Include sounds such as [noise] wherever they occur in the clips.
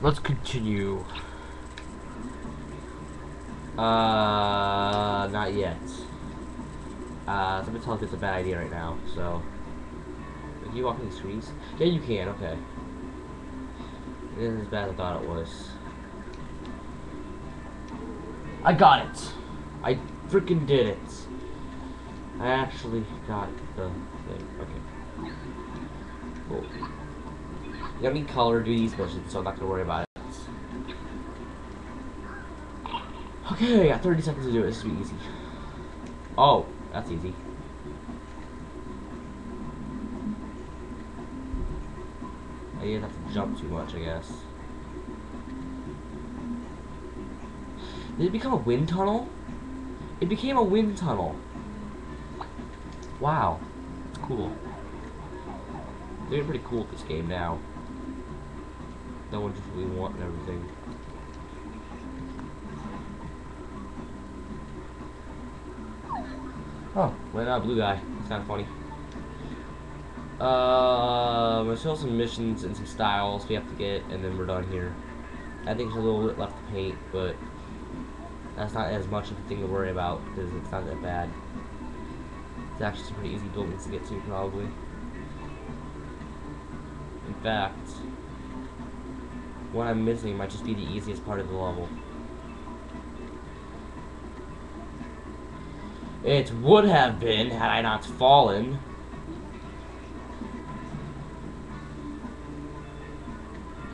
let's continue. Uh, not yet. Uh, somebody tell us it's a bad idea right now, so. Can you walk in these trees? Yeah, you can, okay. It isn't as bad as I thought it was. I got it! I freaking did it! I actually got the thing. Okay. Cool. You gotta need color to do these missions, so I'm not gonna worry about it. Okay, I got 30 seconds to do it. This will be easy. Oh, that's easy. Oh, I didn't have to jump too much, I guess. Did it become a wind tunnel? It became a wind tunnel. Wow. Cool. They're pretty cool at this game now. No one just really wanting everything. Oh, went out blue guy. It's kind of funny. Uh, there's still some missions and some styles we have to get, and then we're done here. I think there's a little bit left to paint, but that's not as much of a thing to worry about because it's not that bad. It's actually some pretty easy buildings to get to, probably. In fact, what I'm missing might just be the easiest part of the level. It would have been had I not fallen.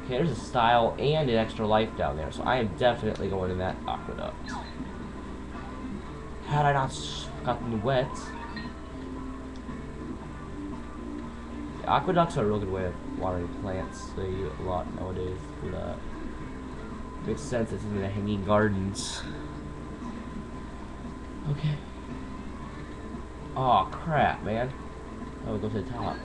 Okay, there's a style and an extra life down there, so I am definitely going in that aqueduct. Had I not gotten wet. Aqueducts are a real good way of watering plants. They it a lot nowadays for that. Makes sense, it's in the hanging gardens. Okay. Oh crap, man. Oh, go to the top.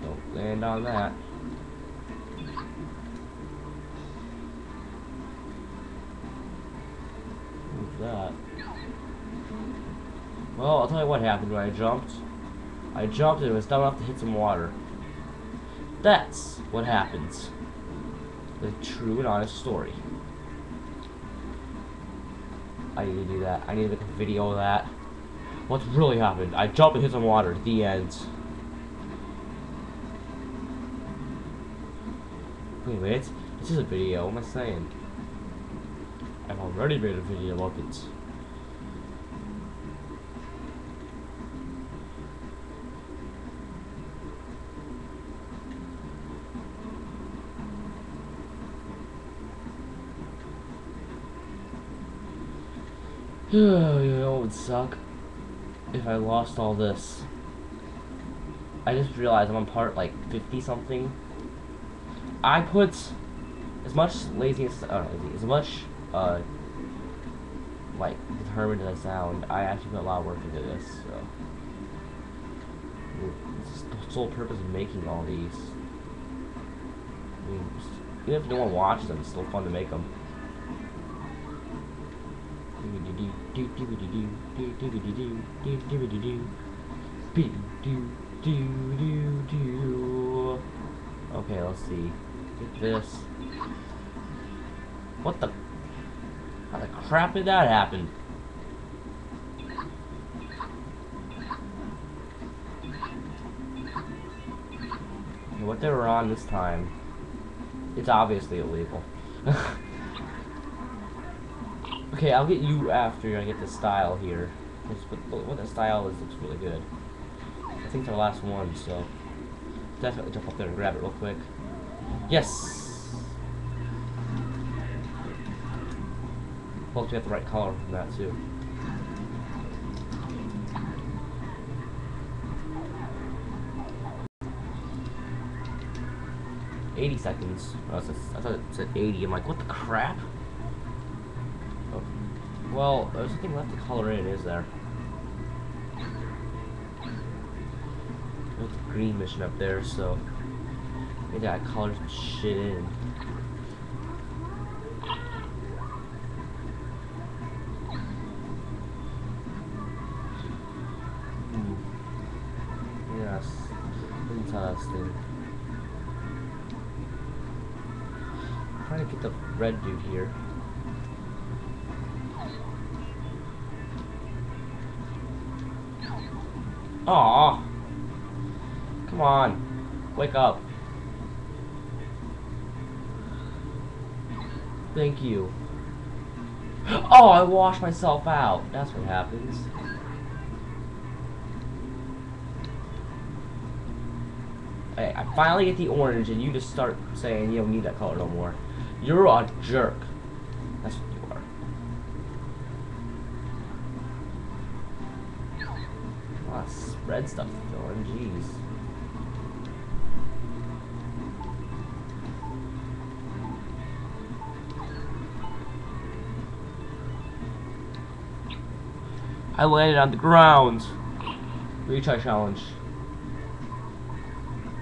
Don't land on that. What's that? Well, I'll tell you what happened when I jumped. I jumped and it was dumb enough to hit some water. That's what happens. The true and honest story. I need to do that. I need to make a video of that. What's really happened? I jumped and hit some water. The end. Wait minute. This is a video. What am I saying? I've already made a video of it. [sighs] you know what would suck? If I lost all this. I just realized I'm on part like 50 something. I put as much laziness, uh, lazy, as much, uh, like, determined as I sound, I actually put a lot of work into this, so. It's the sole purpose of making all these. I mean, even if no one watches them, it's still fun to make them. Okay, let's see. Get this. What the? How the crap did that happen? What they were on this time, it's obviously illegal. Okay, I'll get you after I get the style here. What, what the style is looks really good. I think it's our last one, so definitely jump up there and grab it real quick. Yes! Hopefully we have the right color from that too. Eighty seconds. Oh, I thought it said eighty. I'm like, what the crap? Well, there's nothing left to color in, is there? There's a green mission up there, so maybe I color shit in. Hmm. Interesting. trying to get the red dude here. Aw. Come on. Wake up. Thank you. Oh, I washed myself out. That's what happens. Hey, I finally get the orange and you just start saying you don't need that color no more. You're a jerk. That's of spread stuff in, jeez. I landed on the ground. Retry challenge.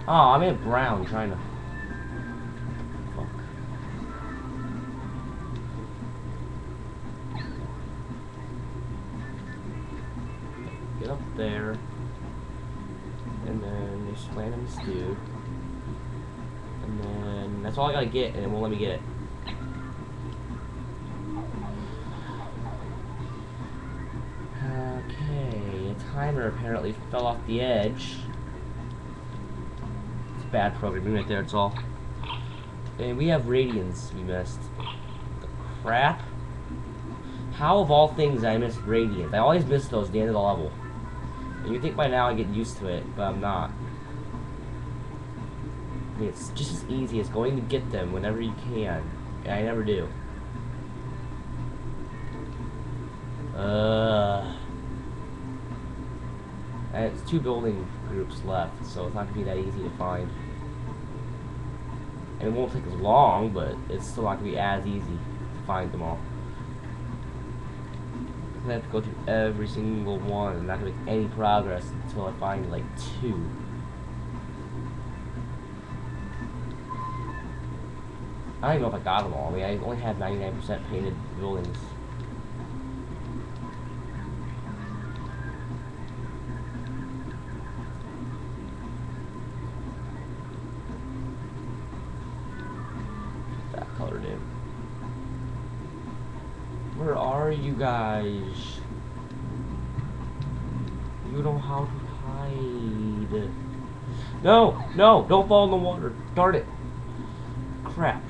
Oh, I'm in brown trying to there. And then on this dude. And then that's all I gotta get, and it won't let me get it. Okay, a timer apparently fell off the edge. It's bad programming right there, it's all. And we have Raydians we missed. The crap? How of all things I missed Raydians? I always miss those at the end of the level. You think by now I get used to it, but I'm not. I mean, it's just as easy as going to get them whenever you can, and I never do. Uh, and it's two building groups left, so it's not gonna be that easy to find. And it won't take as long, but it's still not gonna be as easy to find them all. I have to go through every single one. I'm not gonna make any progress until I find like two. I don't even know if I got them all. I mean, I only have 99% painted buildings. Where are you guys? You know how to hide. No! No! Don't fall in the water! Darn it! Crap.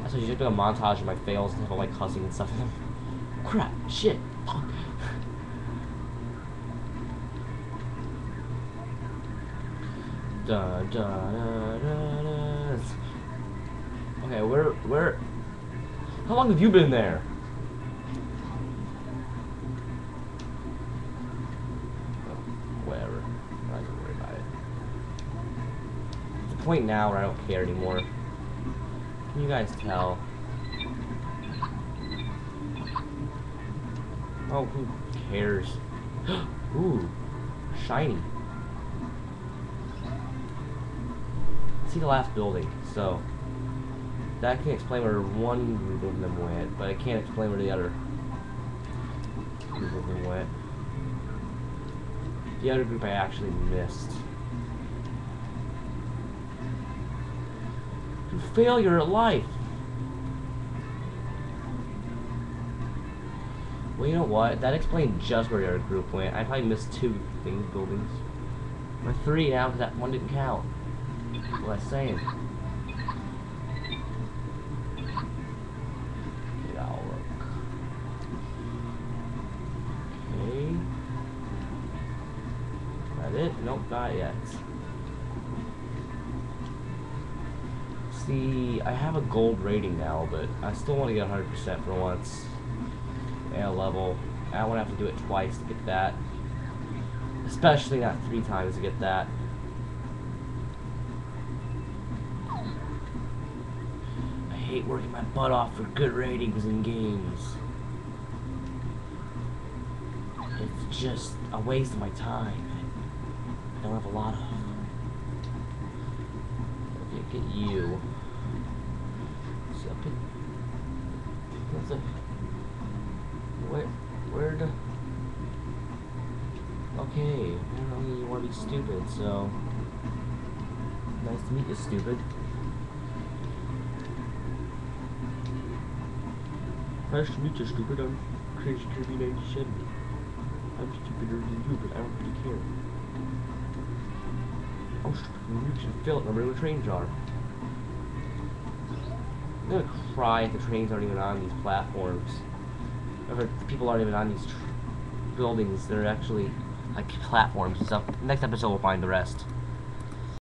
That's what you just doing a montage of my fails and have like cussing and stuff. [laughs] Crap! Shit! Fuck! Da, da, da, da, da. Okay, where, where, how long have you been there? Whatever. Not gonna worry about it. It's the point now where I don't care anymore. Can you guys tell? Oh, who cares? [gasps] Ooh, shiny. See the last building, so that can explain where one group of them went, but I can't explain where the other group of them went. The other group I actually missed. Failure at life! Well, you know what? That explained just where the other group went. I probably missed two things, buildings. Or three now, because that one didn't count. What I'm saying. It? Nope, not yet. See, I have a gold rating now, but I still want to get 100% for once. A level. I don't want to have to do it twice to get that. Especially not three times to get that. I hate working my butt off for good ratings in games. It's just a waste of my time don't have a lot of. Okay, get you. So pick. What's it? Where? Where the? Okay, apparently you want to be stupid, so... Nice to meet you, stupid. Nice to meet you, stupid. I'm Crazy Kirby 97. I'm stupider than you, but I don't really care. And you can fill it in a regular train jar. I'm gonna cry if the trains aren't even on these platforms. Or people aren't even on these buildings. They're actually like platforms and stuff. Next episode we'll find the rest.